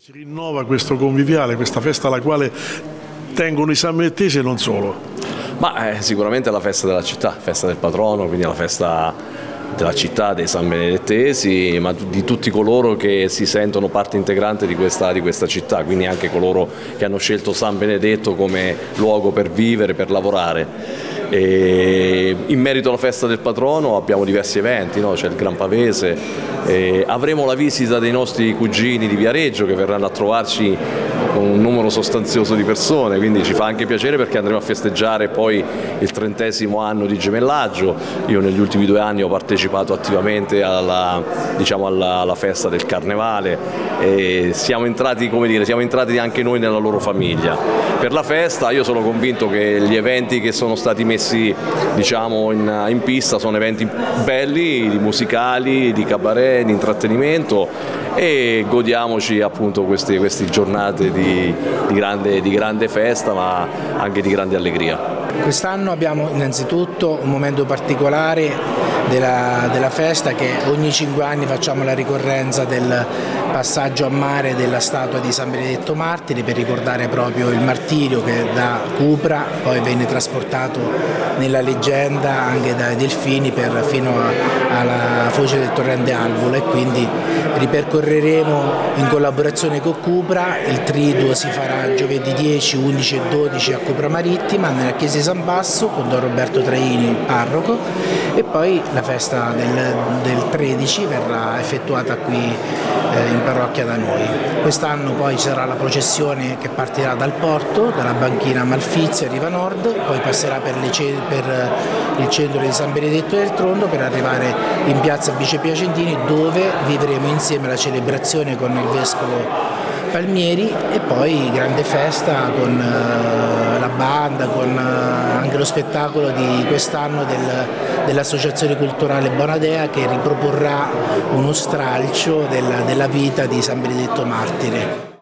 Si rinnova questo conviviale, questa festa alla quale tengono i sammettesi e non solo. Ma eh, sicuramente è la festa della città, festa del patrono, quindi la festa della città dei San Benedettesi, ma di tutti coloro che si sentono parte integrante di questa, di questa, città, quindi anche coloro che hanno scelto San Benedetto come luogo per vivere, per lavorare. E in merito alla festa del patrono abbiamo diversi eventi, no? c'è il Gran Pavese, avremo la visita dei nostri cugini di Viareggio che verranno a trovarci con un numero sostanzioso di persone, quindi ci fa anche piacere perché andremo a festeggiare poi il trentesimo anno di gemellaggio. Io negli ultimi due anni ho partecipato attivamente alla, diciamo alla, alla festa del carnevale e siamo entrati, dire, siamo entrati anche noi nella loro famiglia. Per la festa io sono convinto che gli eventi che sono stati messi diciamo, in, in pista sono eventi belli, musicali, di cabaret, di intrattenimento e godiamoci appunto queste, queste giornate di, di, grande, di grande festa ma anche di grande allegria. Quest'anno abbiamo innanzitutto un momento particolare della, della, festa che ogni cinque anni facciamo la ricorrenza del passaggio a mare della statua di San Benedetto Martire per ricordare proprio il martirio che da Cupra poi venne trasportato nella leggenda anche dai delfini per, fino a, alla foce del torrente Alvolo e quindi ripercorreremo in collaborazione con Cupra, il triduo si farà giovedì 10, 11 e 12 a Cupra Marittima nella chiesa di San Basso con Don Roberto Traini, parroco. E poi la festa del, del 13 verrà effettuata qui eh, in parrocchia da noi. Quest'anno poi ci sarà la processione che partirà dal porto, dalla banchina Malfizia, Riva Nord, poi passerà per, le, per il centro di San Benedetto del Trondo per arrivare in piazza Vice Piacentini dove vivremo insieme la celebrazione con il Vescovo Palmieri e poi grande festa con uh, la banda, con uh, anche lo spettacolo di quest'anno del, dell'Associazione Culturale Bonadea che riproporrà uno stralcio della, della vita di San Benedetto Martire.